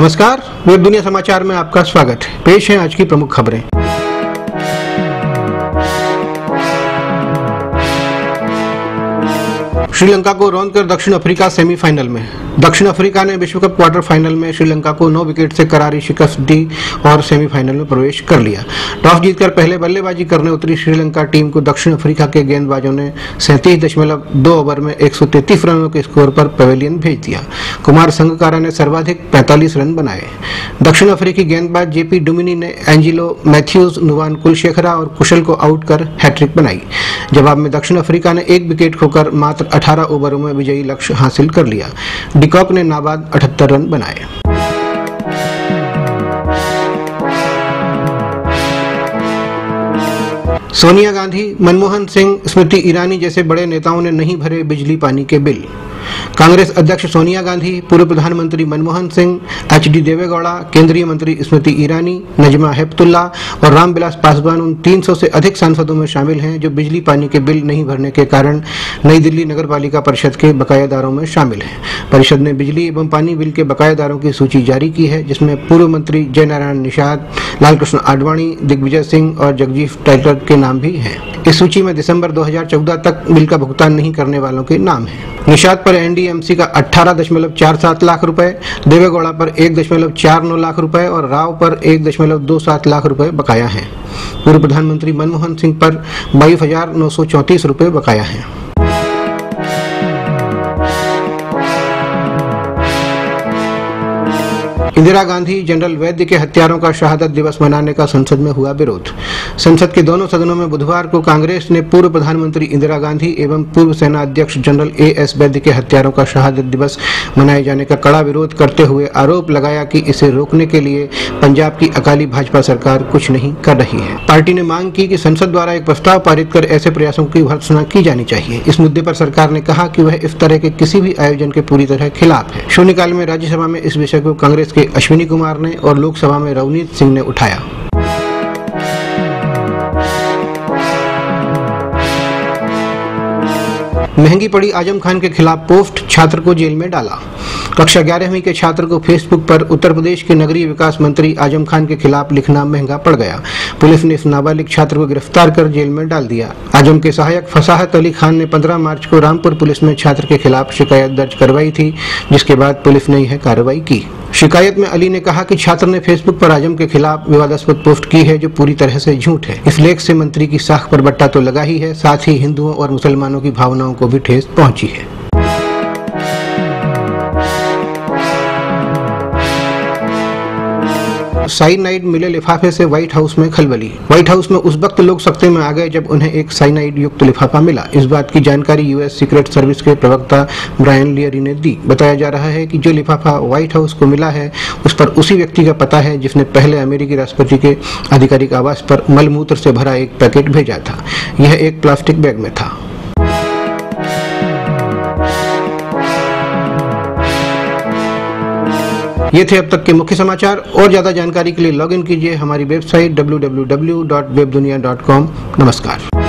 नमस्कार वेब दुनिया समाचार में आपका स्वागत है। पेश है आज की प्रमुख खबरें। श्रीलंका को रौंद कर दक्षिण अफ्रीका सेमीफाइनल में। दक्षिण अफ्रीका ने विश्व कप क्वार्टर फाइनल में श्रीलंका को नौ विकेट से करारी शिकस्त दी और सेमीफाइनल में प्रवेश कर लिया। टॉस जीतकर पहले बल्लेबाजी करने उतरी श्रीलंका टीम को दक्षिण अफ्रीका के गेंदबाजों ने सैंतीस दशमलव दो ओवर में एक रनों के स्कोर पर पवेलियन भेज दिया। कुमार संगकारा ने सर्वाधिक 45 रन बनाए। दक्षिण अफ्रीकी गेंदबाज जेपी डुमिनी ने एंजिलो मैथ्यूज नुवान कुलशेखरा और कुशल को आउट कर हैट्रिक बनाई। जवाब में दक्षिण अफ्रीका ने एक विकेट खोकर मात्र 18 ओवरों में विजयी लक्ष्य हासिल कर लिया। डिकॉक ने नाबाद 78 रन बनाए। सोनिया गांधी, मनमोहन सिंह, स्मृति ईरानी जैसे बड़े नेताओं ने नहीं भरे बिजली पानी के बिल। कांग्रेस अध्यक्ष सोनिया गांधी, पूर्व प्रधानमंत्री मनमोहन सिंह एच डी देवेगौड़ा, केंद्रीय मंत्री स्मृति ईरानी, नजमा हेपतुल्ला और रामविलास पासवान, उन 300 से अधिक सांसदों में शामिल हैं जो बिजली, पानी के बिल नहीं भरने के कारण नई दिल्ली नगर पालिका परिषद के बकायादारों में शामिल हैं। परिषद ने बिजली एवं पानी बिल के बकायादारों की सूची जारी की है, जिसमें पूर्व मंत्री जयनारायण निषाद, लालकृष्ण आडवाणी, दिग्विजय सिंह और जगजीत टाइटर के नाम भी हैं। इस सूची में दिसंबर 2014 तक बिल का भुगतान नहीं करने वालों के नाम हैं। निषाद पर एनडीएमसी का अठारह दशमलव चार सात लाख रुपए, देवेगौड़ा पर एक दशमलव चार नौ लाख रुपए और राव पर एक दशमलव दो सात लाख रुपए बकाया है। पूर्व प्रधानमंत्री मनमोहन सिंह पर बाईस हज़ार नौ सौ चौंतीस रुपए बकाया है। इंदिरा गांधी जनरल वैद्य के हत्यारों का शहादत दिवस मनाने का संसद में हुआ विरोध। संसद के दोनों सदनों में बुधवार को कांग्रेस ने पूर्व प्रधानमंत्री इंदिरा गांधी एवं पूर्व सेना अध्यक्ष जनरल ए एस वैद्य के हत्यारों का शहादत दिवस मनाए जाने का कड़ा विरोध करते हुए आरोप लगाया कि इसे रोकने के लिए पंजाब की अकाली भाजपा सरकार कुछ नहीं कर रही है। पार्टी ने मांग की कि संसद द्वारा एक प्रस्ताव पारित कर ऐसे प्रयासों की भर्सना की जानी चाहिए। इस मुद्दे पर सरकार ने कहा कि वह इस तरह के किसी भी आयोजन के पूरी तरह खिलाफ है। शून्यकाल में राज्यसभा में इस विषय को कांग्रेस के अश्विनी कुमार ने और लोकसभा में रवनीत सिंह ने उठाया। महँगी पड़ी आज़म खान के खिलाफ पोस्ट, छात्र को जेल में डाला। कक्षा ग्यारहवीं के छात्र को फेसबुक पर उत्तर प्रदेश के नगरीय विकास मंत्री आज़म खान के खिलाफ लिखना महँगा पड़ गया। पुलिस ने इस नाबालिग छात्र को गिरफ़्तार कर जेल में डाल दिया। आज़म के सहायक फसाहत अली खान ने 15 मार्च को रामपुर पुलिस में छात्र के खिलाफ शिकायत दर्ज करवाई थी, जिसके बाद पुलिस ने यह कार्रवाई की। शिकायत में अली ने कहा कि छात्र ने फेसबुक पर आज़म के खिलाफ विवादास्पद पोस्ट की है जो पूरी तरह से झूठ है। इस लेख से मंत्री की साख पर बट्टा तो लगा ही है, साथ ही हिंदुओं और मुसलमानों की भावनाओं को भी ठेस पहुँची है। साइनाइड मिले लिफाफे से व्हाइट हाउस में खलबली। व्हाइट हाउस में उस वक्त लोग सख्ते में आ गए जब उन्हें एक साइनाइड युक्त लिफाफा मिला। इस बात की जानकारी यूएस सीक्रेट सर्विस के प्रवक्ता ब्रायन लियरी ने दी। बताया जा रहा है कि जो लिफाफा व्हाइट हाउस को मिला है, उस पर उसी व्यक्ति का पता है जिसने पहले अमेरिकी राष्ट्रपति के आधिकारिक आवास पर मलमूत्र से भरा एक पैकेट भेजा था। यह एक प्लास्टिक बैग में था। ये थे अब तक के मुख्य समाचार। और ज़्यादा जानकारी के लिए लॉग इन कीजिए हमारी वेबसाइट डब्ल्यू नमस्कार।